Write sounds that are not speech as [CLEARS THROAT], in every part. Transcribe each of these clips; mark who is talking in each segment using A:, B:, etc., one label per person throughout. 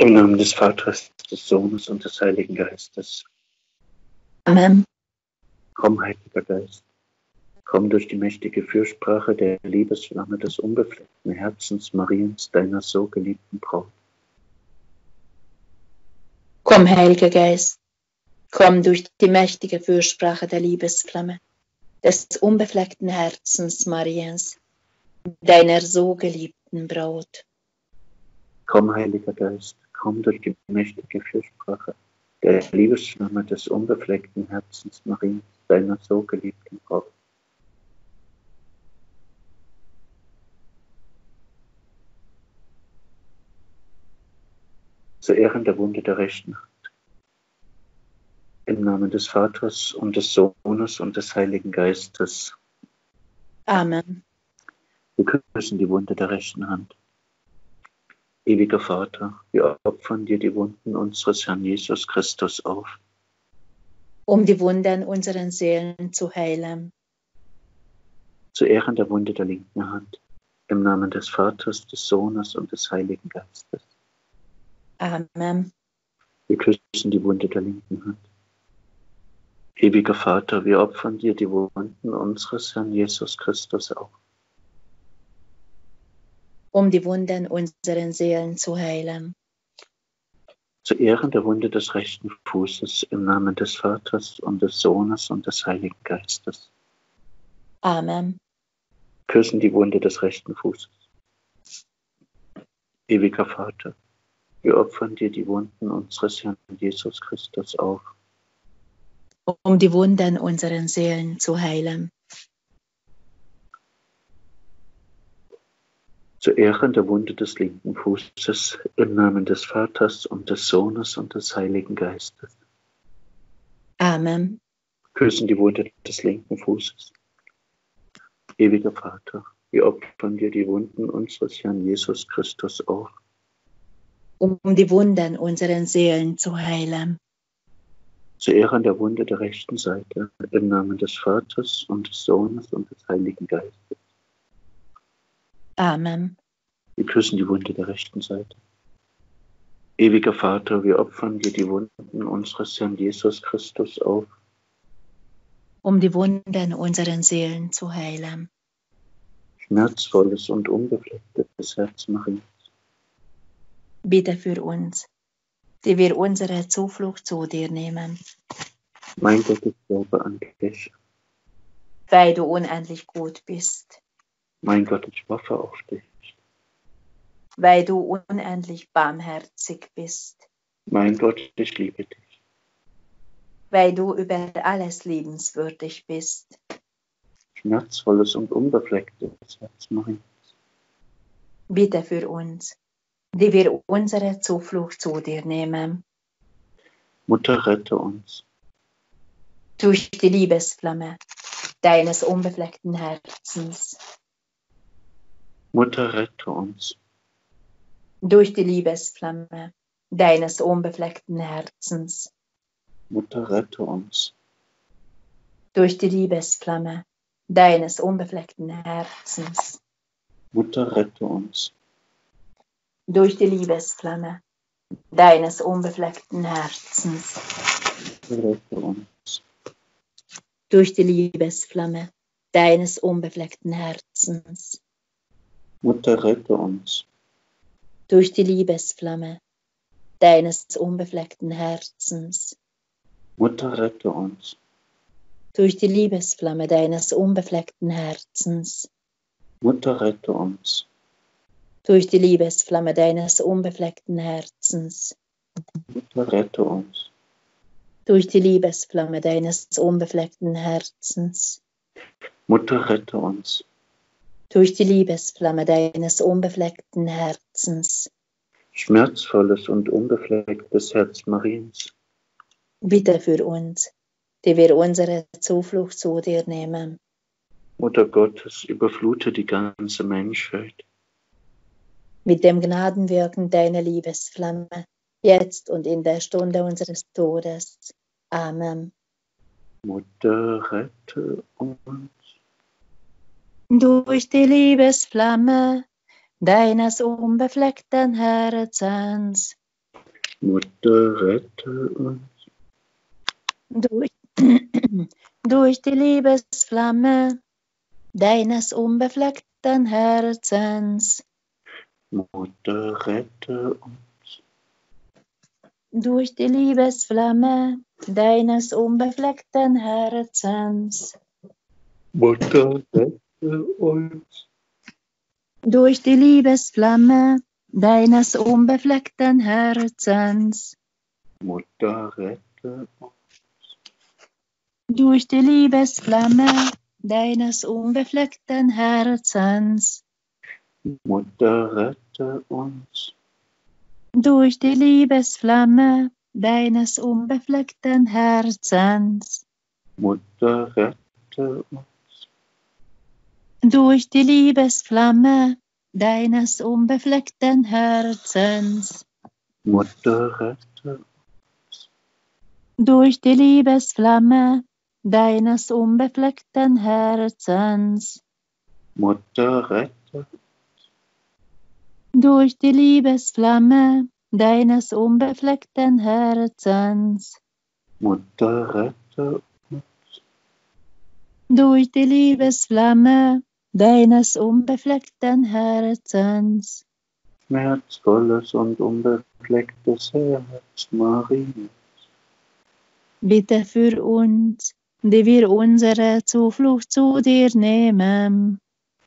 A: Im Namen des Vaters, des Sohnes und des Heiligen Geistes.
B: Amen.
A: Komm, Heiliger Geist, komm durch die mächtige Fürsprache der Liebesflamme des unbefleckten Herzens Mariens, deiner so geliebten Braut.
B: Komm, Heiliger Geist, komm durch die mächtige Fürsprache der Liebesflamme des unbefleckten Herzens Mariens, deiner so geliebten Braut.
A: Komm, Heiliger Geist, komm durch die mächtige Fürsprache der Liebesflamme des unbefleckten Herzens Mariens, deiner so geliebten Braut. Zu Ehren der Wunde der rechten Hand. Im Namen des Vaters und des Sohnes und des Heiligen Geistes.
B: Amen.
A: Wir küssen die Wunde der rechten Hand. Ewiger Vater, wir opfern dir die Wunden unseres Herrn Jesus Christus auf.
B: Um die Wunden unseren Seelen zu heilen.
A: Zu Ehren der Wunde der linken Hand. Im Namen des Vaters, des Sohnes und des Heiligen Geistes.
B: Amen.
A: Wir küssen die Wunde der linken Hand. Ewiger Vater, wir opfern dir die Wunden unseres Herrn Jesus Christus auf
B: um die Wunden unseren Seelen zu heilen.
A: Zu Ehren der Wunde des rechten Fußes im Namen des Vaters und des Sohnes und des Heiligen Geistes.
B: Amen.
A: Küssen die Wunde des rechten Fußes. Ewiger Vater, wir opfern dir die Wunden unseres Herrn Jesus Christus auf.
B: Um die Wunden unseren Seelen zu heilen.
A: Zu Ehren der Wunde des linken Fußes im Namen des Vaters und des Sohnes und des Heiligen Geistes.
B: Amen.
A: Küssen die Wunde des linken Fußes. Ewiger Vater, wir opfern dir die Wunden unseres Herrn Jesus Christus auf.
B: Um die Wunden unseren Seelen zu heilen.
A: Zu Ehren der Wunde der rechten Seite im Namen des Vaters und des Sohnes und des Heiligen Geistes.
B: Amen.
A: Wir küssen die Wunde der rechten Seite. Ewiger Vater, wir opfern dir die Wunden unseres Herrn Jesus Christus auf.
B: Um die Wunden unseren Seelen zu heilen.
A: Schmerzvolles und unbeflecktes Herz Mariens.
B: Bitte für uns, die wir unsere Zuflucht zu dir nehmen.
A: Mein Gott, ich glaube an dich.
B: Weil du unendlich gut bist
A: mein Gott, ich hoffe auf dich.
B: Weil du unendlich barmherzig bist.
A: Mein Gott, ich liebe dich.
B: Weil du über alles liebenswürdig bist.
A: Schmerzvolles und unbeflecktes Herz Mariens.
B: Bitte für uns, die wir unsere Zuflucht zu dir nehmen.
A: Mutter, rette uns.
B: Durch die Liebesflamme deines unbefleckten Herzens.
A: Mutter, rette uns.
B: Durch die Liebesflamme deines unbefleckten Herzens.
A: Mutter, rette uns.
B: Durch die Liebesflamme deines unbefleckten Herzens.
A: Mutter, rette uns.
B: Durch die Liebesflamme deines unbefleckten Herzens.
A: Rette uns.
B: Durch die Liebesflamme deines unbefleckten Herzens.
A: Mutter, rette uns.
B: Durch die Liebesflamme deines unbefleckten Herzens.
A: Mutter, rette uns.
B: Durch die Liebesflamme deines unbefleckten Herzens.
A: Mutter, rette uns.
B: Durch die Liebesflamme deines unbefleckten Herzens.
A: Mutter, rette uns.
B: Durch die Liebesflamme deines unbefleckten Herzens.
A: Mutter, rette uns
B: durch die Liebesflamme deines unbefleckten Herzens.
A: Schmerzvolles und unbeflecktes Herz Mariens.
B: Bitte für uns, die wir unsere Zuflucht zu dir nehmen.
A: Mutter Gottes, überflute die ganze Menschheit.
B: Mit dem Gnadenwirken deiner Liebesflamme, jetzt und in der Stunde unseres Todes. Amen.
A: Mutter, rette uns
B: durch die Liebesflamme deines unbefleckten Herzens.
A: Mutter, rette uns.
B: Durch, [CLEARS THROAT] durch die Liebesflamme deines unbefleckten Herzens.
A: Mutter, rette uns.
B: Durch die Liebesflamme deines unbefleckten Herzens.
A: Mutter, rette uns.
B: Durch die Liebesflamme deines unbefleckten Herzens.
A: Mutter, rette uns.
B: Durch die Liebesflamme deines unbefleckten Herzens.
A: Mutter, rette uns.
B: Durch die Liebesflamme deines unbefleckten Herzens.
A: Mutter, rette uns.
B: Durch die Liebesflamme deines unbefleckten Herzens.
A: Mutter, rette
B: Durch die Liebesflamme deines unbefleckten Herzens.
A: Mutter, rette
B: Durch die Liebesflamme deines unbefleckten Herzens.
A: Mutter, rette
B: Durch die Liebesflamme deines unbefleckten Herzens.
A: schmerzvolles und unbeflecktes Herz Mariens.
B: Bitte für uns, die wir unsere Zuflucht zu dir nehmen.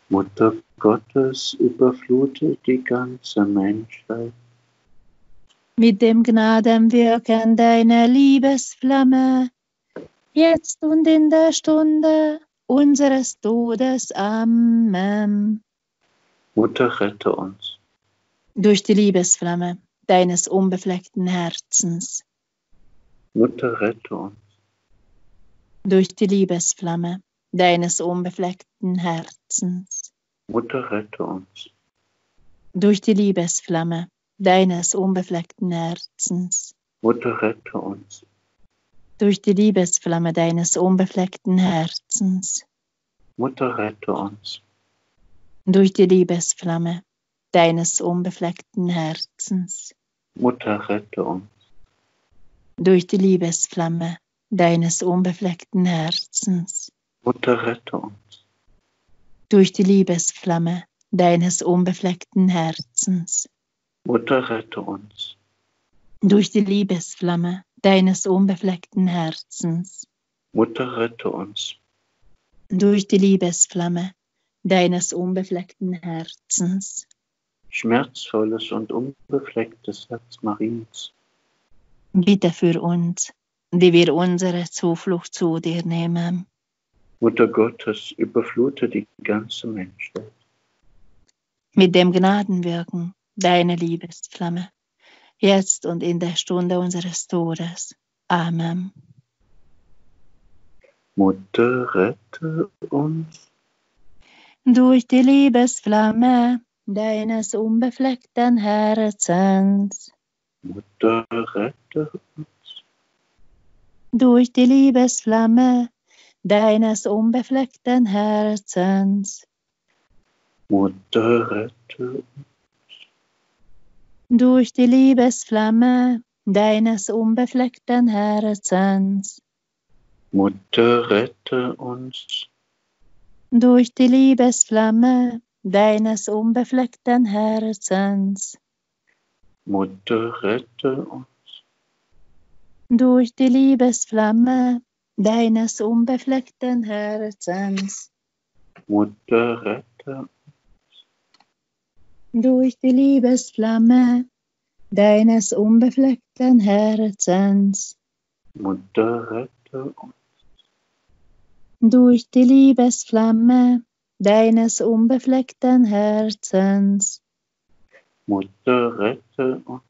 A: Mutter Gottes, überflute die ganze Menschheit.
B: Mit dem Gnadenwirken deiner Liebesflamme, jetzt und in der Stunde unseres Todes. Amen.
A: Mutter, rette uns.
B: Durch die Liebesflamme deines unbefleckten Herzens.
A: Mutter, rette uns.
B: Durch die Liebesflamme deines unbefleckten Herzens.
A: Mutter, rette uns.
B: Durch die Liebesflamme deines unbefleckten Herzens.
A: Mutter, rette uns.
B: Durch die Liebesflamme deines unbefleckten Herzens.
A: Mutter, rette uns.
B: Durch die Liebesflamme deines unbefleckten Herzens.
A: Mutter, rette uns.
B: Durch die Liebesflamme deines unbefleckten Herzens.
A: Mutter, rette uns.
B: Durch die Liebesflamme deines unbefleckten Herzens.
A: Mutter, rette uns.
B: Durch die Liebesflamme deines unbefleckten Herzens.
A: Mutter, rette uns.
B: Durch die Liebesflamme deines unbefleckten Herzens.
A: Schmerzvolles und unbeflecktes Herz Mariens.
B: Bitte für uns, die wir unsere Zuflucht zu dir nehmen.
A: Mutter Gottes, überflute die ganze Menschheit.
B: Mit dem Gnadenwirken deiner Liebesflamme, jetzt und in der Stunde unseres Todes. Amen.
A: Mutter, rette uns.
B: Durch die Liebesflamme deines unbefleckten Herzens.
A: Mutter, rette uns.
B: Durch die Liebesflamme deines unbefleckten Herzens.
A: Mutter, rette uns.
B: Durch die Liebesflamme deines unbefleckten Herzens.
A: Mutter, rette uns.
B: Durch die Liebesflamme deines unbefleckten Herzens.
A: Mutter, rette uns.
B: Durch die Liebesflamme deines unbefleckten Herzens.
A: Mutter, rette
B: Durch die Liebesflamme deines unbefleckten Herzens.
A: Mutter, rette uns.
B: Durch die Liebesflamme deines unbefleckten Herzens.
A: Mutter, rette uns.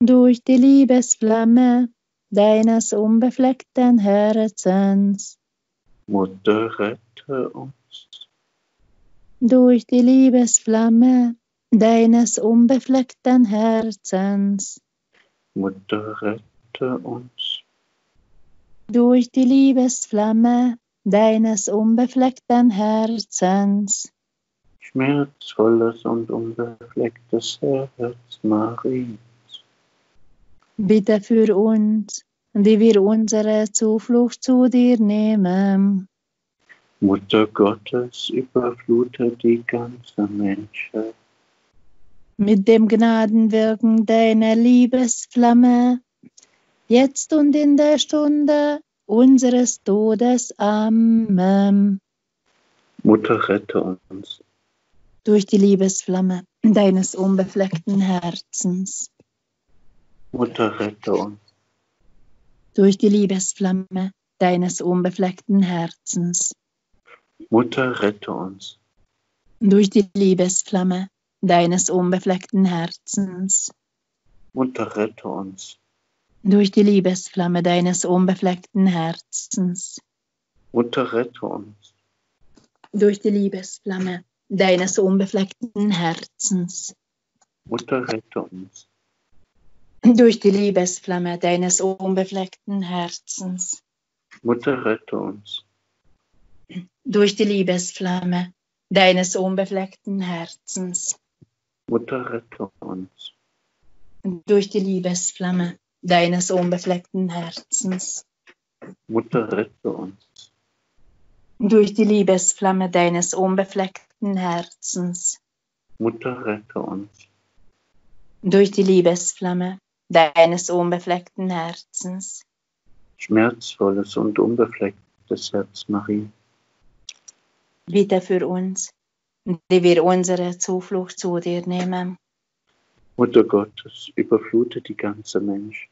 B: Durch die Liebesflamme deines unbefleckten Herzens.
A: Mutter, rette uns.
B: Durch die Liebesflamme deines unbefleckten Herzens.
A: Mutter, rette uns.
B: Durch die Liebesflamme deines unbefleckten Herzens.
A: Schmerzvolles und unbeflecktes Herz Mariens.
B: Bitte für uns, die wir unsere Zuflucht zu dir nehmen.
A: Mutter Gottes, überflute die ganze Menschheit.
B: Mit dem Gnadenwirken deiner Liebesflamme, jetzt und in der Stunde unseres Todes. Amen.
A: Mutter, rette uns.
B: Durch die Liebesflamme deines unbefleckten Herzens.
A: Mutter, rette uns.
B: Durch die Liebesflamme deines unbefleckten Herzens.
A: Mutter, rette uns.
B: Durch die Liebesflamme deines unbefleckten Herzens.
A: Mutter, rette uns.
B: Durch die Liebesflamme deines unbefleckten Herzens.
A: Mutter, rette uns.
B: Durch die Liebesflamme deines unbefleckten Herzens.
A: Mutter, rette uns.
B: Durch die Liebesflamme deines unbefleckten Herzens.
A: Mutter, rette uns.
B: Durch die Liebesflamme deines unbefleckten Herzens.
A: Mutter, rette uns.
B: Durch die Liebesflamme deines unbefleckten Herzens.
A: Mutter, rette uns.
B: Durch die Liebesflamme deines unbefleckten Herzens.
A: Mutter, rette uns.
B: Durch die Liebesflamme deines unbefleckten Herzens.
A: Schmerzvolles und unbeflecktes Herz Marie.
B: Bitte für uns, die wir unsere Zuflucht zu dir nehmen.
A: Mutter Gottes, überflute die ganze Menschen.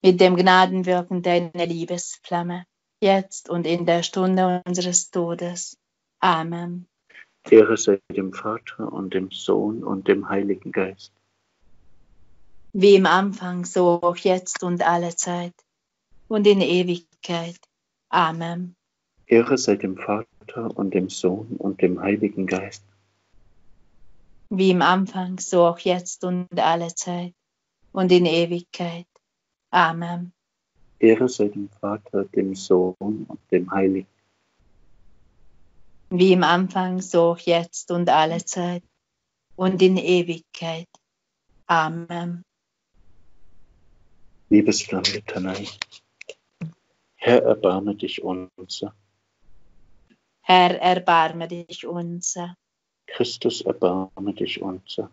B: Mit dem Gnadenwirken deiner Liebesflamme, jetzt und in der Stunde unseres Todes. Amen.
A: Ehre sei dem Vater und dem Sohn und dem Heiligen Geist.
B: Wie im Anfang, so auch jetzt und alle Zeit und in Ewigkeit. Amen.
A: Ehre sei dem Vater und dem Sohn und dem Heiligen Geist.
B: Wie im Anfang, so auch jetzt und alle Zeit und in Ewigkeit. Amen.
A: Ehre sei dem Vater, dem Sohn und dem Heiligen.
B: Wie im Anfang, so auch jetzt und alle Zeit und in Ewigkeit. Amen.
A: Liebesflammlitanei. Herr, erbarme dich unser.
B: Herr, erbarme dich unser.
A: Christus, erbarme dich unser.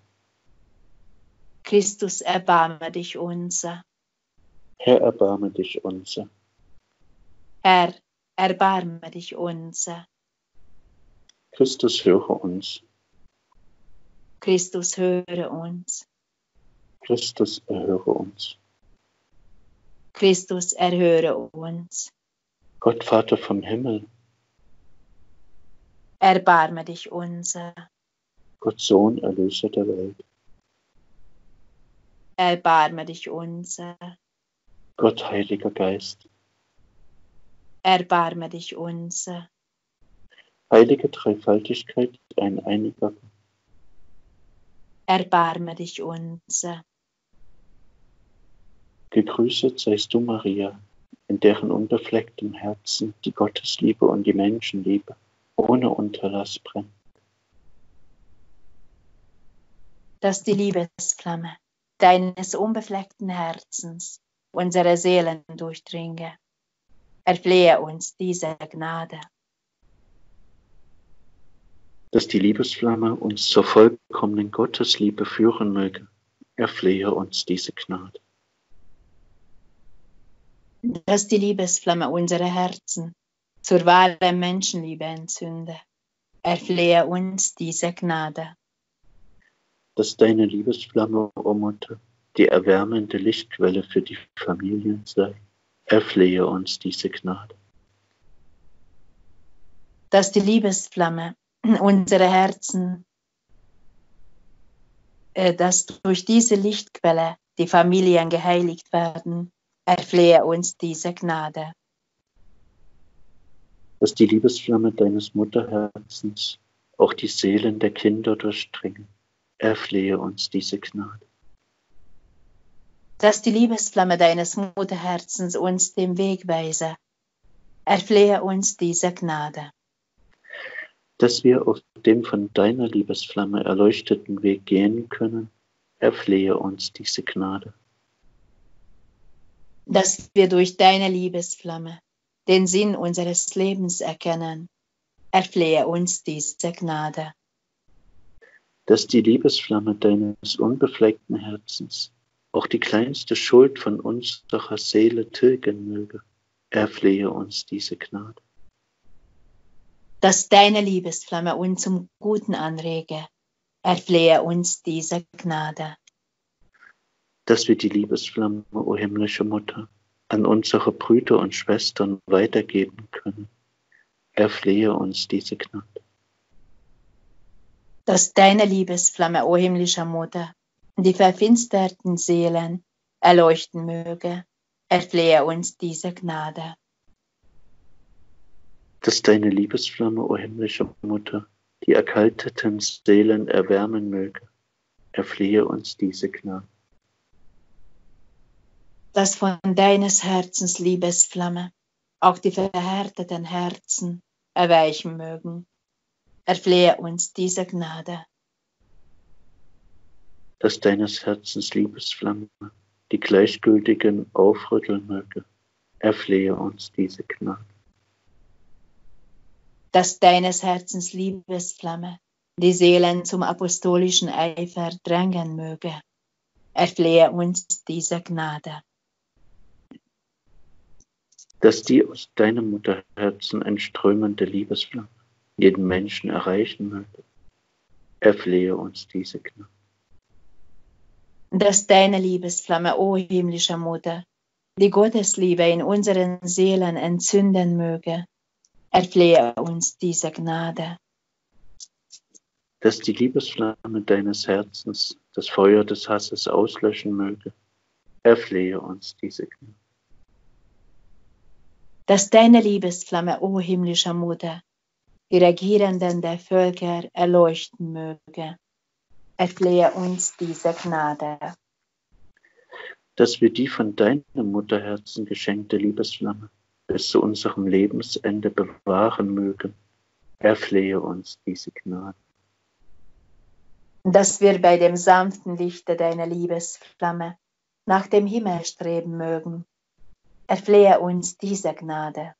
B: Christus, erbarme dich unser.
A: Herr, erbarme dich unser.
B: Herr, erbarme dich unser.
A: Christus, höre uns.
B: Christus, höre uns.
A: Christus, erhöre uns.
B: Christus, erhöre uns.
A: Gott, Vater vom Himmel,
B: Erbarme dich unser.
A: Gott, Sohn, Erlöser der Welt,
B: Erbarme dich unser.
A: Gott, Heiliger Geist,
B: Erbarme dich unser.
A: heilige Dreifaltigkeit, ein einiger Gott.
B: Erbarme dich unser.
A: Gegrüßet seist du, Maria, in deren unbeflecktem Herzen die Gottesliebe und die Menschenliebe ohne Unterlass brennt.
B: dass die Liebesflamme deines unbefleckten Herzens unsere Seelen durchdringe. Erflehe uns diese Gnade.
A: Dass die Liebesflamme uns zur vollkommenen Gottesliebe führen möge, erflehe uns diese Gnade.
B: Dass die Liebesflamme unsere Herzen zur wahren Menschenliebe entzünde. Erflehe uns diese Gnade.
A: Dass deine Liebesflamme, o Mutter, die erwärmende Lichtquelle für die Familien sei, erflehe uns diese Gnade.
B: Dass die Liebesflamme unsere Herzen, äh, dass durch diese Lichtquelle die Familien geheiligt werden, erflehe uns diese Gnade.
A: Dass die Liebesflamme deines Mutterherzens auch die Seelen der Kinder durchdringe, erflehe uns diese Gnade.
B: Dass die Liebesflamme deines Mutterherzens uns den Weg weise, erflehe uns diese Gnade.
A: Dass wir auf dem von deiner Liebesflamme erleuchteten Weg gehen können, erflehe uns diese Gnade.
B: dass wir durch deine Liebesflamme den Sinn unseres Lebens erkennen. Erflehe uns diese Gnade.
A: Dass die Liebesflamme deines unbefleckten Herzens auch die kleinste Schuld von unserer Seele tilgen möge. Erflehe uns diese Gnade.
B: Dass deine Liebesflamme uns zum Guten anrege. Erflehe uns diese Gnade.
A: Dass wir die Liebesflamme, o himmlische Mutter, an unsere Brüder und Schwestern weitergeben können. Erflehe uns diese Gnade.
B: Dass deine Liebesflamme, o himmlischer Mutter, die verfinsterten Seelen erleuchten möge, erflehe uns diese Gnade.
A: Dass deine Liebesflamme, o himmlische Mutter, die erkalteten Seelen erwärmen möge, erflehe uns diese Gnade
B: dass von deines Herzens Liebesflamme auch die verhärteten Herzen erweichen mögen. Erflehe uns diese Gnade.
A: Dass deines Herzens Liebesflamme die Gleichgültigen aufrütteln möge. Erflehe uns diese Gnade.
B: Dass deines Herzens Liebesflamme die Seelen zum apostolischen Eifer drängen möge. Erflehe uns diese Gnade
A: dass die aus deinem Mutterherzen entströmende Liebesflamme jeden Menschen erreichen möge. Erflehe uns diese Gnade.
B: Dass deine Liebesflamme, o himmlischer Mutter, die Gottesliebe in unseren Seelen entzünden möge. Erflehe uns diese Gnade.
A: Dass die Liebesflamme deines Herzens das Feuer des Hasses auslöschen möge. Erflehe uns diese Gnade
B: dass deine Liebesflamme, o himmlischer Mutter, die Regierenden der Völker erleuchten möge. Erflehe uns diese Gnade.
A: Dass wir die von deinem Mutterherzen geschenkte Liebesflamme bis zu unserem Lebensende bewahren mögen. Erflehe uns diese Gnade.
B: Dass wir bei dem sanften Lichte deiner Liebesflamme nach dem Himmel streben mögen erflehe uns diese Gnade.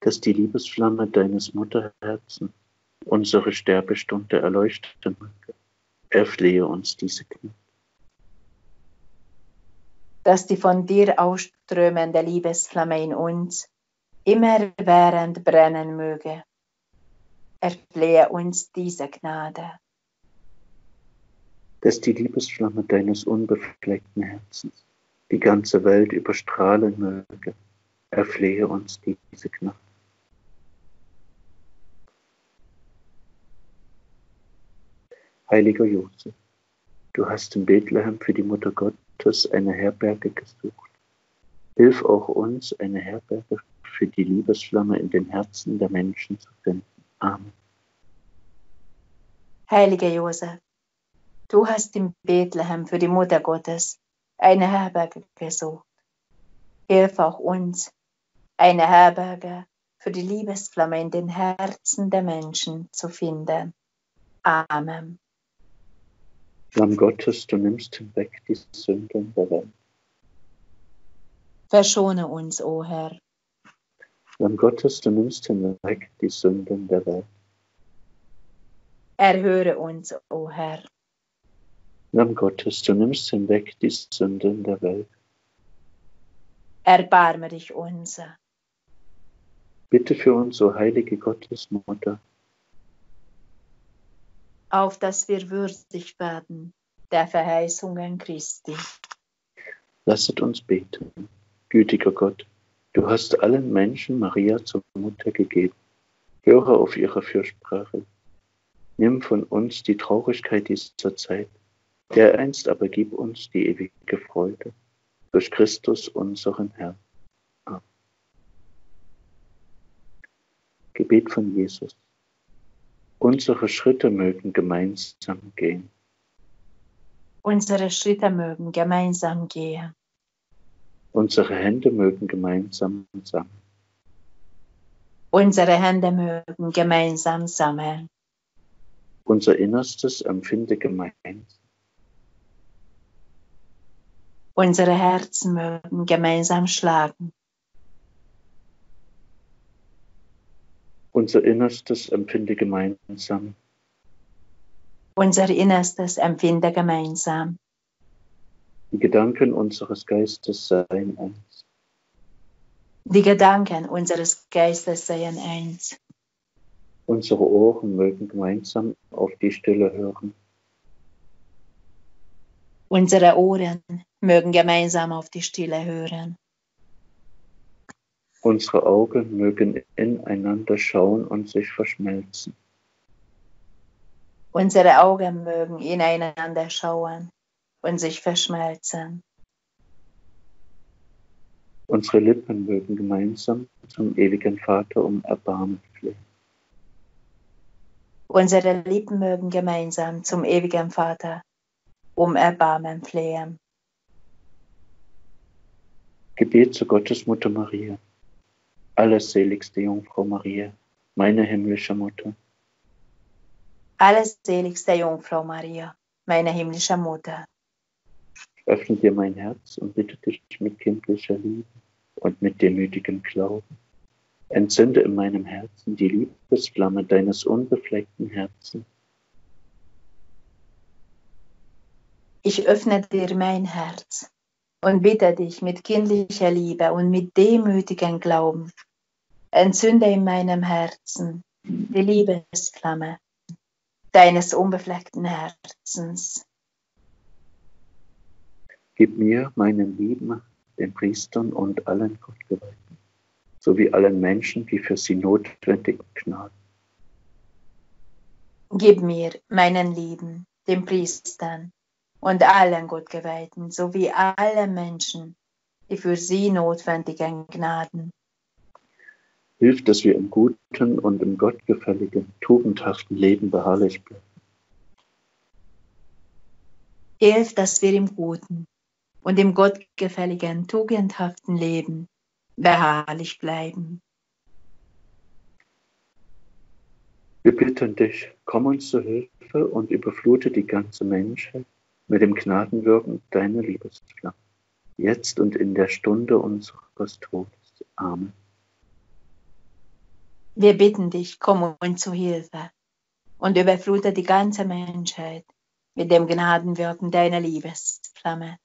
A: Dass die Liebesflamme deines Mutterherzen unsere Sterbestunde erleuchten möge, erflehe uns diese Gnade.
B: Dass die von dir ausströmende Liebesflamme in uns immerwährend brennen möge, erflehe uns diese Gnade.
A: Dass die Liebesflamme deines unbefleckten Herzens die ganze Welt überstrahlen möge, erflehe uns diese Gnade. Heiliger Josef, du hast in Bethlehem für die Mutter Gottes eine Herberge gesucht. Hilf auch uns, eine Herberge für die Liebesflamme in den Herzen der Menschen zu finden. Amen.
B: Heiliger Josef, du hast in Bethlehem für die Mutter Gottes eine Herberge gesucht. Hilf auch uns, eine Herberge für die Liebesflamme in den Herzen der Menschen zu finden. Amen.
A: Lamm Gottes, du nimmst hinweg die Sünden der Welt.
B: Verschone uns, o Herr.
A: Lamm Gottes, du nimmst hinweg die Sünden der Welt.
B: Erhöre uns, o Herr.
A: Lamm Gottes, du nimmst hinweg die Sünden der Welt.
B: Erbarme dich unser.
A: Bitte für uns, o heilige Gottesmutter.
B: Auf dass wir würdig werden der Verheißungen Christi.
A: Lasset uns beten. Gütiger Gott, du hast allen Menschen Maria zur Mutter gegeben. Höre auf ihre Fürsprache. Nimm von uns die Traurigkeit dieser Zeit Dereinst aber gib uns die ewige Freude durch Christus unseren Herrn. Amen. Gebet von Jesus. Unsere Schritte mögen gemeinsam gehen.
B: Unsere Schritte mögen gemeinsam gehen.
A: Unsere Hände mögen gemeinsam sammeln.
B: Unsere Hände mögen gemeinsam sammeln.
A: Unser Innerstes empfinde gemeinsam
B: Unsere Herzen mögen gemeinsam schlagen.
A: Unser Innerstes empfinde gemeinsam.
B: Unser Innerstes empfinde gemeinsam.
A: Die Gedanken unseres Geistes seien eins.
B: Die Gedanken unseres Geistes seien eins.
A: Unsere Ohren mögen gemeinsam auf die Stille hören.
B: Unsere Ohren mögen gemeinsam auf die Stille hören.
A: Unsere Augen mögen ineinander schauen und sich verschmelzen.
B: Unsere Augen mögen ineinander schauen und sich verschmelzen.
A: Unsere Lippen mögen gemeinsam zum ewigen Vater um Erbarmen flehen.
B: Unsere Lippen mögen gemeinsam zum ewigen Vater um Erbarmen flehen.
A: Gebet zu Gottes Mutter Maria, allerseligste Jungfrau Maria, meine himmlische Mutter.
B: Allerseligste Jungfrau Maria, meine himmlische Mutter.
A: Öffne dir mein Herz und bitte dich mit kindlicher Liebe und mit demütigem Glauben. Entzünde in meinem Herzen die Liebesflamme deines unbefleckten Herzens.
B: Ich öffne dir mein Herz und bitte dich mit kindlicher Liebe und mit demütigem Glauben. Entzünde in meinem Herzen die Liebesflamme deines unbefleckten Herzens.
A: Gib mir, meinen Lieben, den Priestern und allen Gottgeweihten, sowie allen Menschen, die für sie notwendigen Gnaden.
B: Gib mir, meinen Lieben, den Priestern und allen Gottgeweihten sowie alle Menschen, die für sie notwendigen Gnaden.
A: Hilf, dass wir im guten und im gottgefälligen, tugendhaften Leben beharrlich bleiben.
B: Hilf, dass wir im guten und im gottgefälligen, tugendhaften Leben beharrlich bleiben.
A: Wir bitten dich, komm uns zu Hilfe und überflute die ganze Menschheit mit dem Gnadenwirken deiner Liebesflamme, jetzt und in der Stunde unseres Todes. Amen.
B: Wir bitten dich, komm uns zu Hilfe und überflute die ganze Menschheit mit dem Gnadenwirken deiner Liebesflamme,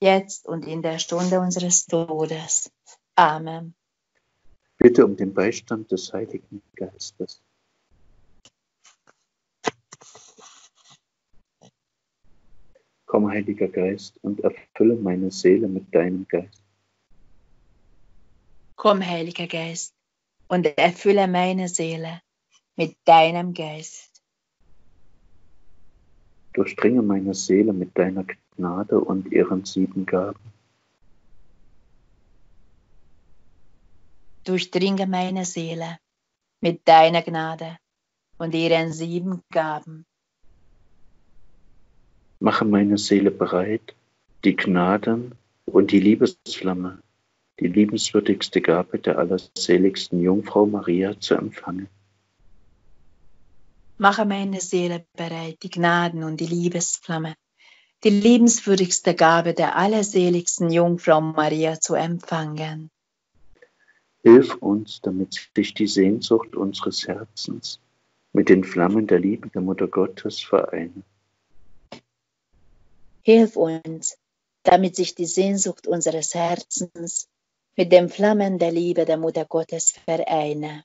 B: jetzt und in der Stunde unseres Todes. Amen.
A: Bitte um den Beistand des Heiligen Geistes. Komm, Heiliger Geist, und erfülle meine Seele mit deinem Geist.
B: Komm, Heiliger Geist, und erfülle meine Seele mit deinem Geist.
A: Durchdringe meine Seele mit deiner Gnade und ihren sieben Gaben.
B: Durchdringe meine Seele mit deiner Gnade und ihren sieben Gaben.
A: Mache meine Seele bereit, die Gnaden und die Liebesflamme, die liebenswürdigste Gabe der allerseligsten Jungfrau Maria zu empfangen.
B: Mache meine Seele bereit, die Gnaden und die Liebesflamme, die liebenswürdigste Gabe der allerseligsten Jungfrau Maria zu empfangen.
A: Hilf uns, damit sich die Sehnsucht unseres Herzens mit den Flammen der Liebe der Mutter Gottes vereine.
B: Hilf uns, damit sich die Sehnsucht unseres Herzens mit den Flammen der Liebe der Mutter Gottes vereine.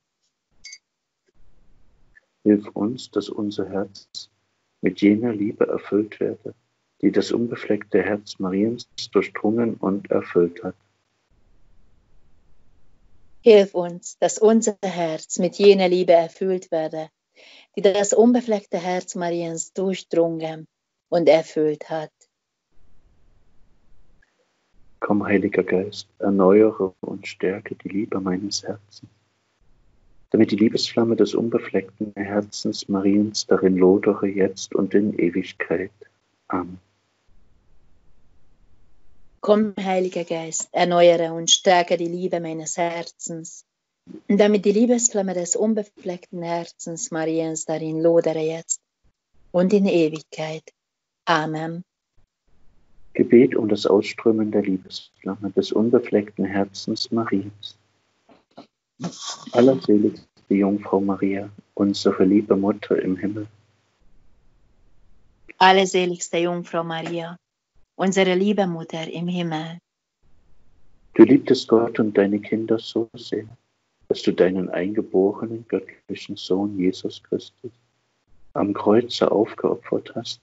A: Hilf uns, dass unser Herz mit jener Liebe erfüllt werde, die das unbefleckte Herz Mariens durchdrungen und erfüllt hat.
B: Hilf uns, dass unser Herz mit jener Liebe erfüllt werde, die das unbefleckte Herz Mariens durchdrungen und erfüllt hat.
A: Komm, Heiliger Geist, erneuere und stärke die Liebe meines Herzens, damit die Liebesflamme des unbefleckten Herzens Mariens darin lodere jetzt und in Ewigkeit. Amen.
B: Komm, Heiliger Geist, erneuere und stärke die Liebe meines Herzens, damit die Liebesflamme des unbefleckten Herzens Mariens darin lodere jetzt und in Ewigkeit. Amen.
A: Gebet um das Ausströmen der Liebesflamme des unbefleckten Herzens Mariens. Allerseligste Jungfrau Maria, unsere liebe Mutter im Himmel.
B: Allerseligste Jungfrau Maria, unsere liebe Mutter im Himmel.
A: Du liebtest Gott und deine Kinder so sehr, dass du deinen eingeborenen göttlichen Sohn Jesus Christus am Kreuze aufgeopfert hast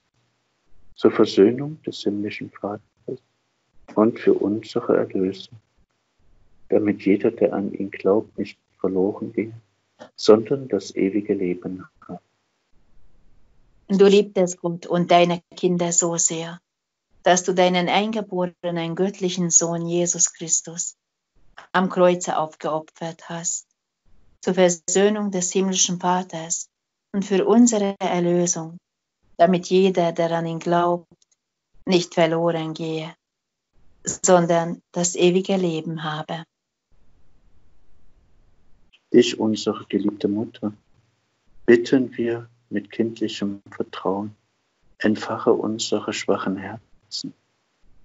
A: zur Versöhnung des himmlischen Vaters und für unsere Erlösung, damit jeder, der an ihn glaubt, nicht verloren gehe, sondern das ewige Leben habe.
B: Du liebtest Gott und deine Kinder so sehr, dass du deinen eingeborenen göttlichen Sohn Jesus Christus am Kreuze aufgeopfert hast, zur Versöhnung des himmlischen Vaters und für unsere Erlösung damit jeder, der an ihn glaubt, nicht verloren gehe, sondern das ewige Leben habe.
A: Dich, unsere geliebte Mutter, bitten wir mit kindlichem Vertrauen, entfache unsere schwachen Herzen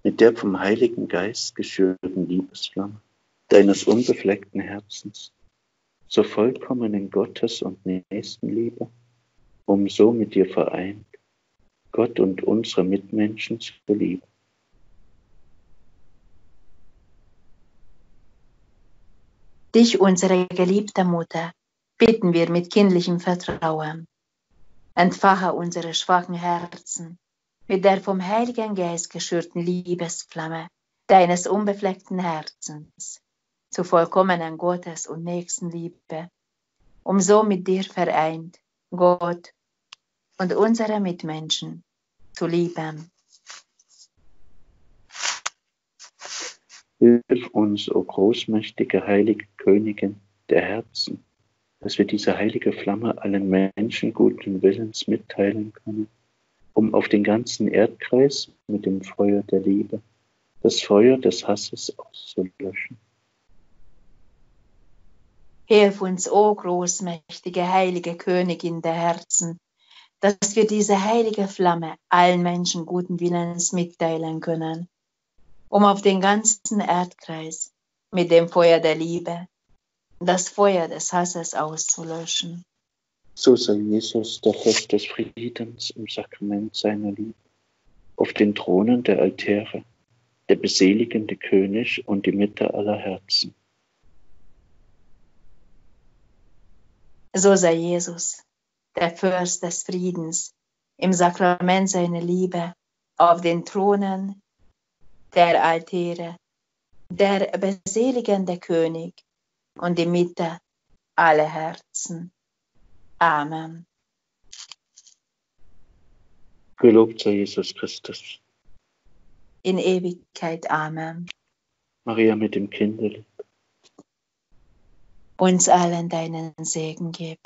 A: mit der vom Heiligen Geist geschürten Liebesflamme deines unbefleckten Herzens zur vollkommenen Gottes- und Nächstenliebe, um so mit dir vereint Gott und unsere Mitmenschen zu lieben.
B: Dich, unsere geliebte Mutter, bitten wir mit kindlichem Vertrauen. Entfache unsere schwachen Herzen mit der vom Heiligen Geist geschürten Liebesflamme deines unbefleckten Herzens zu vollkommenen Gottes und Nächstenliebe, um so mit dir vereint, Gott und unsere Mitmenschen zu lieben.
A: Hilf uns, o großmächtige heilige Königin der Herzen, dass wir diese heilige Flamme allen Menschen guten Willens mitteilen können, um auf den ganzen Erdkreis mit dem Feuer der Liebe das Feuer des Hasses auszulöschen.
B: Hilf uns, o großmächtige heilige Königin der Herzen, dass wir diese heilige Flamme allen Menschen guten Willens mitteilen können, um auf den ganzen Erdkreis mit dem Feuer der Liebe das Feuer des Hasses auszulöschen.
A: So sei Jesus, der Fürst des Friedens, im Sakrament seiner Liebe, auf den Thronen der Altäre, der beseligende König und die Mitte aller Herzen.
B: So sei Jesus, der Fürst des Friedens, im Sakrament seiner Liebe, auf den Thronen der Altäre, der beseligende König und die Mitte aller Herzen. Amen.
A: Gelobt sei Jesus Christus.
B: In Ewigkeit. Amen.
A: Maria mit dem Kinderlieb.
B: Uns allen deinen Segen gib.